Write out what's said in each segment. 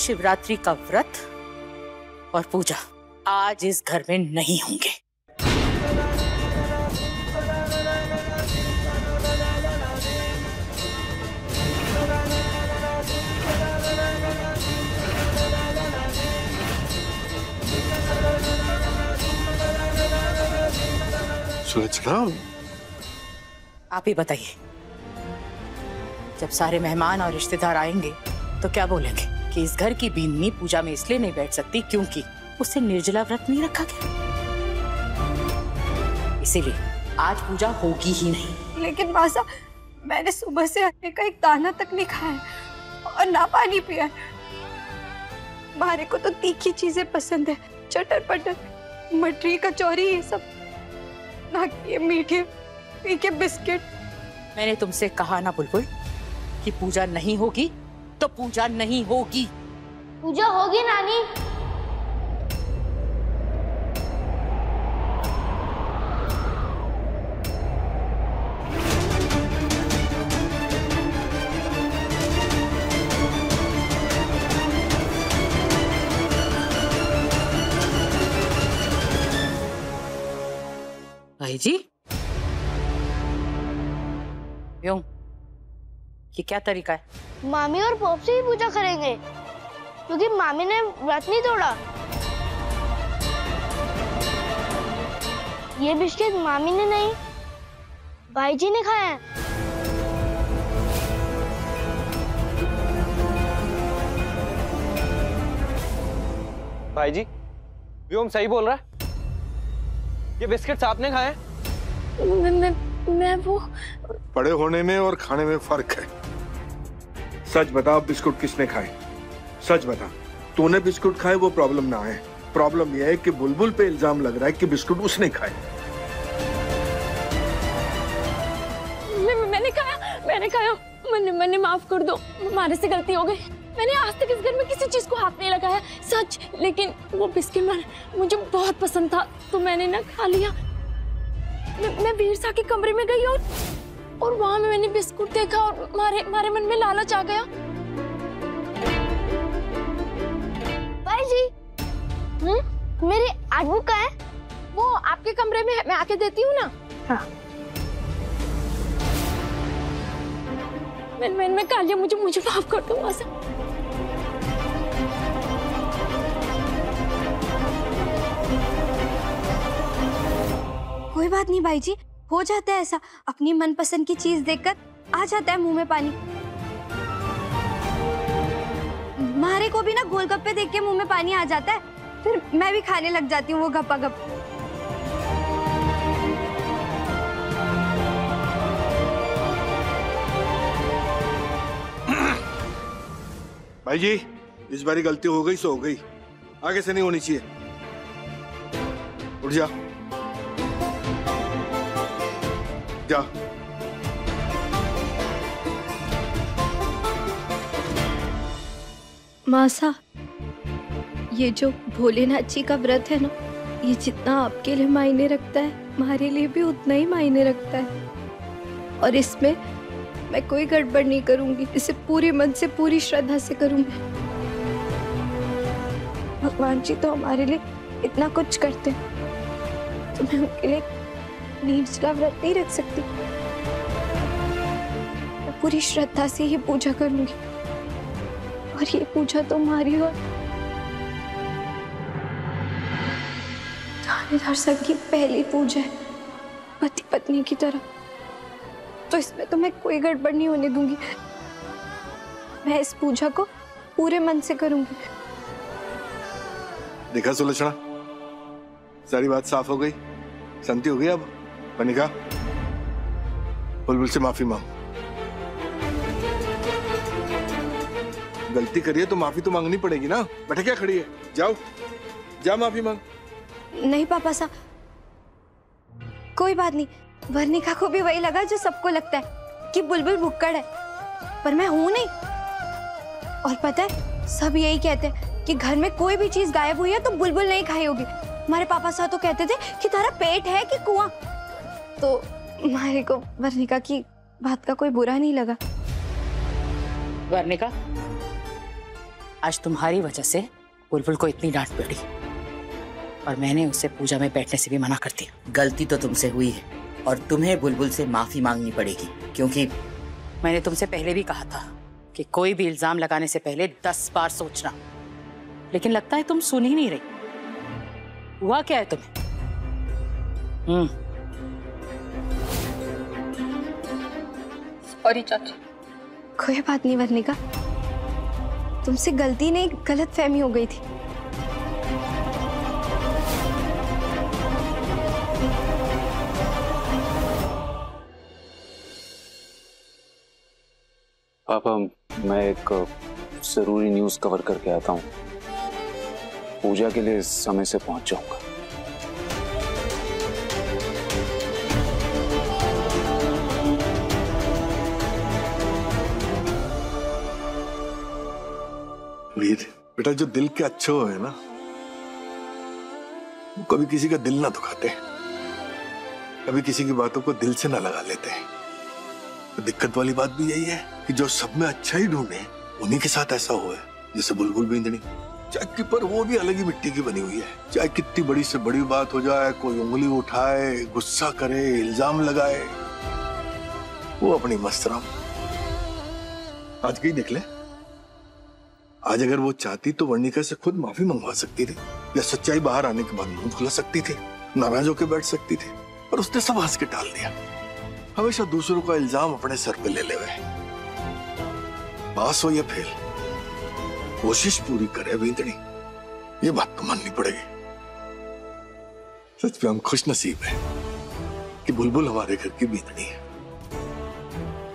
शिवरात्रि का व्रत और पूजा आज इस घर में नहीं होंगे। आप ही बताइए। जब सारे मेहमान और रिश्तेदार आएँगे तो क्या बोलेंगे? कि इस घर की बीननी पूजा में इसलिए नहीं बैठ सकती क्योंकि उसे निर्जला व्रत नहीं रखा गया। इसीलिए आज पूजा होगी ही नहीं। लेकिन मासा मैंने सुबह से अंडे का एक दाना तक नहीं खाया और ना पानी पिया। मारे को तो तीखी चीज़ें पसंद है चटर पटर मटरी कचौरी ये सब। ना कि ये मीठे फीके बिस्किट। मैंने तुमसे कहा ना बुलबुल कि पूजा नहीं होगी तो पूजा नहीं होगी। पूजा होगी नानी। भाई जी? क्यों? ये क्या तरीका है? मामी और पॉप से ही पूजा करेंगे क्योंकि मामी ने व्रत नहीं तोड़ा। ये बिस्किट मामी ने नहीं भाई जी ने खाया है। भाई जी व्योम सही बोल रहा है? ये बिस्किट्स आपने खाए मैं, मैं, मैं वो बड़े होने में और खाने में फ़र्क है। सच बता बिस्कुट किसने खाए? सच बता तूने बिस्कुट खाए वो प्रॉब्लम ना आए। प्रॉब्लम यह है कि बुलबुल पे इल्ज़ाम लग रहा है कि बिस्कुट उसने खाए। मैंने कहा मैंने कहा मैंने मैंने माफ़ कर दो हमारे से गलती हो गई। मैंने आज तक इस घर में किसी चीज़ को हाथ नहीं लगाया सच लेकिन वो बिस्किट मन मुझे बहुत पसंद था तो मैंने ना खा लिया। मैं, मैं वीर सा के कमरे में गई और और वहाँ में मैंने बिस्कुट देखा और मारे मारे मन में लालच आ गया। भाई जी। हम्म? मेरी आर्टबुक का है। वो आपके कमरे में है मैं आके देती हूँ ना? हाँ। मैं मैं मैं कालिया मुझे मुझे माफ़ कर दो आशा कोई बात नहीं भाई जी हो जाता है ऐसा। अपनी मनपसंद की चीज़ देखकर आ जाता है मुँह में पानी। मारे को भी ना गोलगप्पे देख के मुँह में पानी आ जाता है। फिर मैं भी खाने लग जाती हूँ वो गप्पा गप भाई जी, इस बारी गलती हो गई, सो हो गई। आगे से नहीं होनी चाहिए। उठ जा। जा मासा, ये जो भोलेनाथ जी का व्रत है ना, ये जितना आपके लिए मायने रखता है, हमारे लिए भी उतना ही मायने रखता है। और इसमें मैं कोई गड़बड़ नहीं करूँगी, इसे पूरे मन से, पूरी श्रद्धा से करूँगी। भगवान जी तो हमारे लिए इतना कुछ करते हैं। तो मैं उनके लिए निर्जला व्रत नहीं रख सकती। मैं पूरी श्रद्धा से ही पूजा करूँगी और ये पूजा तो हमारी और थानेदार संघ की पहली पूजा है पति पत्नी की तरह। तो इसमें तो मैं कोई गड़बड़ नहीं होने दूँगी। मैं इस पूजा को पूरे मन से करूँगी। देखा सुलक्षणा? सारी बात साफ़ हो गई? संति हो गई अब? बनिका बुलबुल से माफ़ी मांग। गलती करिए तो माफ़ी तो मांगनी पड़ेगी ना? बैठे क्या खड़ी है? जाओ। जा माफ़ी मांग। नहीं, पापा साहब। कोई बात नहीं। वर्णिका को भी वही लगा जो सबको लगता है कि बुलबुल भुक्कड़ है। पर मैं हूँ नहीं। और पता है, सब यही कहते हैं कि घर में कोई भी चीज़ गायब हुई है तो बुलबुल नहीं खाई होगी। हमारे पापा साहब तो कहते थे कि तारा पेट है कि कुआँ? तो हमारे को वर्णिका की बात का कोई बुरा नहीं लगा। वर्णिका आज तुम्हारी वजह से बुलबुल को इतनी डांट पड़ी और मैंने उसे पूजा में बैठने से भी मना कर दिया। गलती तो तुमसे हुई है और तुम्हें बुलबुल से माफ़ी मांगनी पड़ेगी क्योंकि मैंने तुमसे पहले भी कहा था कि कोई भी इल्ज़ाम लगाने से पहले दस बार सोचना लेकिन लगता है तुम सुन ही नहीं रही। हुआ क्या है तुम्हें? हम्म सॉरी चाची। कोई बात नहीं बनने का। तुमसे गलती नहीं गलत फहमी हो गई थी। पापा मैं एक ज़रूरी न्यूज़ कवर करके आता हूँ। पूजा के लिए समय से पहुँच जाऊँगा। वीर बेटा, जो दिल के अच्छे हो है ना, वो कभी किसी का दिल ना दुखाते। कभी किसी की बातों को दिल से ना लगा लेते। तो दिक्कत वाली बात भी यही है कि जो सब में अच्छा ही ढूंढे, उन्हीं के साथ ऐसा हुआ है, जैसे बुलबुल बींदनी। कि पर वो भी अलग ही मिट्टी की बनी हुई है। चाहे कितनी बड़ी से बड़ी बात हो जाए, कोई उंगली उठाए, गुस्सा करे, इल्ज़ाम लगाए, वो अपनी मस्तराम आज कहीं निकले। आज अगर वो चाहती तो वर्णिका से खुद माफ़ी मंगवा सकती थी, या सच्चाई बाहर आने के बाद मुँह खुला सकती थी, नाराज़ होकर बैठ सकती थी, पर उसने सब हंस के टाल दिया। हमेशा दूसरों का इल्ज़ाम अपने सर पे ले ले हुए पास हो या फेल, कोशिश पूरी करे बींदड़ी ये बात तो माननी पड़ेगी। सच में हम खुश नसीब है कि बुलबुल हमारे घर की बींदड़ी है।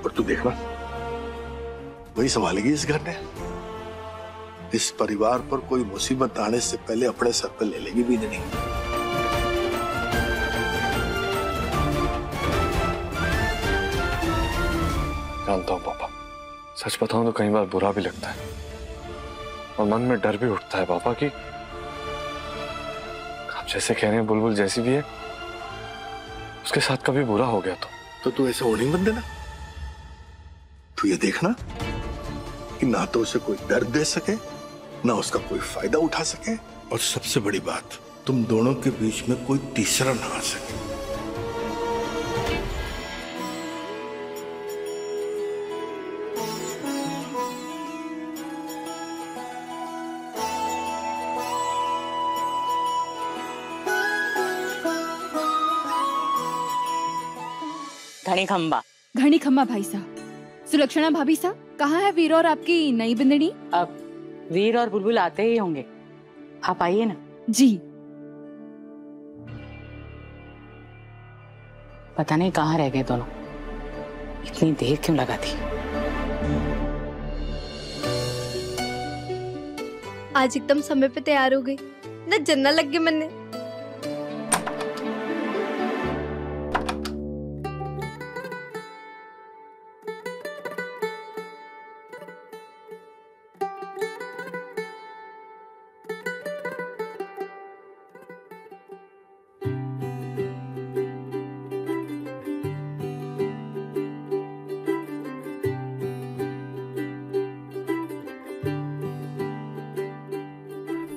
और तू देखना, वही संभालेगी इस घर ने? इस परिवार पर कोई मुसीबत आने से पहले अपने सर पर ले लेगी बींदनी जानता हूँ पापा। सच बताऊँ तो कई बार बुरा भी लगता है। और मन में डर भी उठता है पापा कि आप जैसे कह रहे हैं बुलबुल जैसी भी है उसके साथ कभी बुरा हो गया तो। तो तू ऐसे होने मत देना। तू ये देखना कि ना तो उसे कोई दर्द दे सके ना उसका कोई फ़ायदा उठा सके? और सबसे बड़ी बात तुम दोनों के बीच में कोई तीसरा ना आ सके। घनी खंबा घनी खम्मा भाई साहब। सुलक्षणा भाभी साहब कहाँ है वीर और आपकी नई बिंदनी? अब वीर और बुलबुल आते ही होंगे। आप आइए ना। जी। पता नहीं कहाँ रह गए दोनों। इतनी देर क्यों लगा थी? आज एकदम समय पे तैयार हो गई। ना जन्ना लग गई मैंने।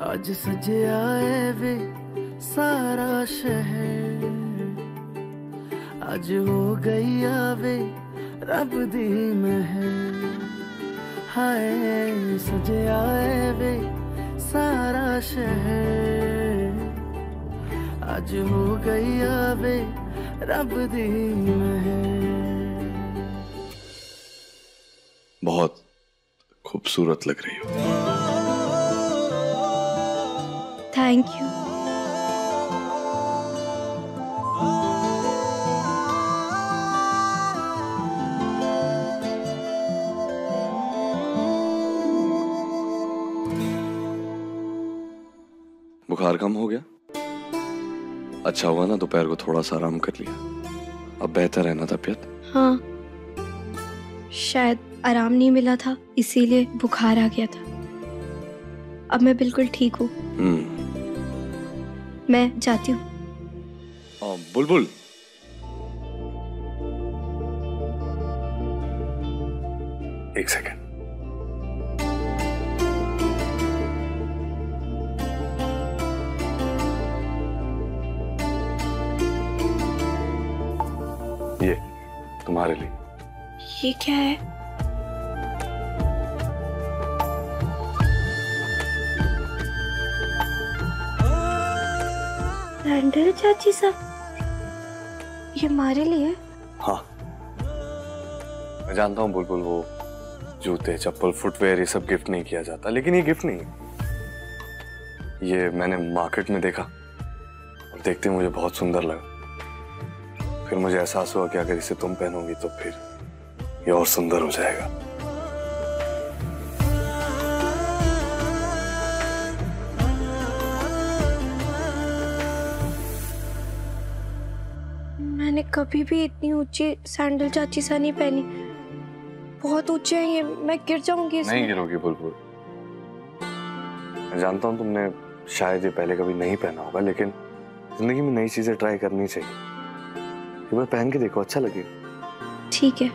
आज सज आए वे सारा शहर। आज हो गई आवे रब दी मह हाय, सज आए वे सारा शहर। आज हो गई आवे रब दी मह बहुत खूबसूरत लग रही हो। थैंक यू बुखार कम हो गया? अच्छा हुआ ना दोपहर को थोड़ा सा आराम कर लिया। अब बेहतर है ना तबीयत? हाँ। शायद आराम नहीं मिला था इसीलिए बुखार आ गया था। अब मैं बिल्कुल ठीक हूँ। हम्म। मैं जाती हूँ। बुलबुल। एक सेकंड ये तुम्हारे लिए। ये क्या है? सैंडल चाची साहब। ये हमारे लिए। हाँ। मैं जानता हूँ बुलबुल वो जूते, चप्पल फुटवेयर ये सब गिफ्ट नहीं किया जाता, लेकिन ये गिफ्ट नहीं है। ये मैंने मार्केट में देखा। और देखते मुझे बहुत सुंदर लगा। फिर मुझे एहसास हुआ कि अगर इसे तुम पहनोगी तो फिर ये और सुंदर हो जाएगा। मैंने कभी भी इतनी ऊँची सैंडल चाची सा नहीं पहनी। बहुत ऊँचे हैं ये मैं गिर जाऊँगी नहीं गिरोगी बुलबुल मैं जानता हूँ तुमने शायद ये पहले कभी नहीं पहना होगा लेकिन ज़िंदगी में नई चीज़ें ट्राई करनी चाहिए। एक बार पहन के देखो अच्छा लगे ठीक है।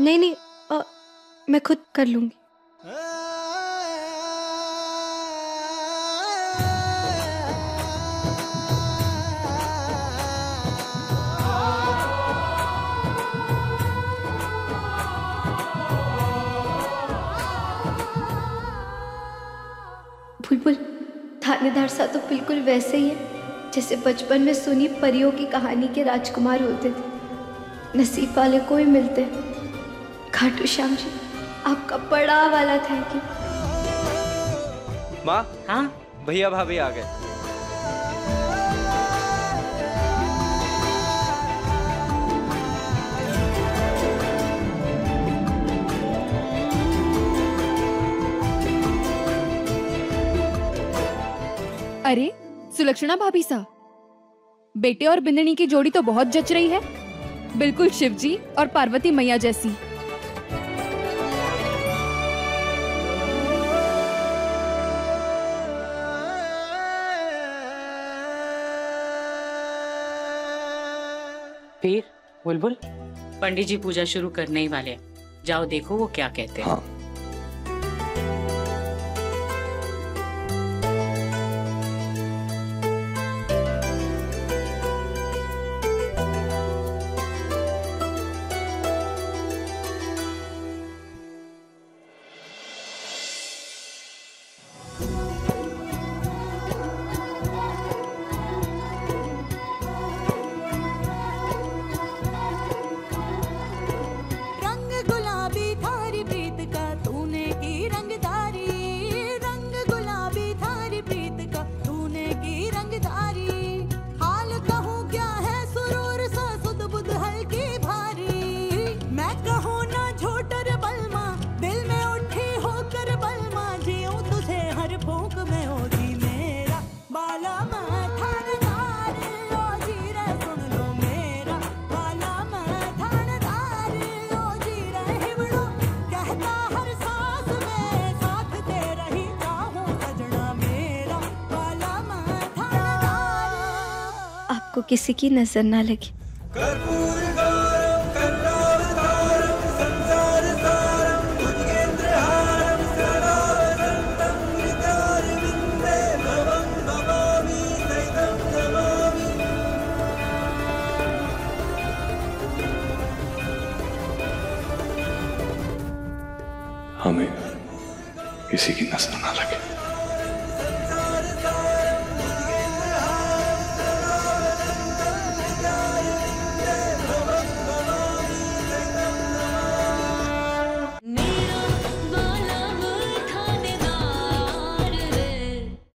नहीं नहीं अ, मैं खुद कर लूँगी। बुलबुल थानेदार सा तो बिल्कुल वैसे ही है जैसे बचपन में सुनी परियों की कहानी के राजकुमार होते थे। नसीब वाले को ही मिलते। खाटू श्याम जी आपका बड़ा वाला थैंक यू। माँ? हाँ? भैया भाभी आ गए। अरे सुलक्षणा भाभी सा। बेटे और बिंदनी की जोड़ी तो बहुत जच रही है। बिल्कुल शिव जी और पार्वती मैया जैसी। फिर बुलबुल। पंडित जी पूजा शुरू करने ही वाले हैं। जाओ देखो वो क्या कहते हैं। हाँ। किसी की नज़र ना लगे। हमें किसी की नज़र ना लगे।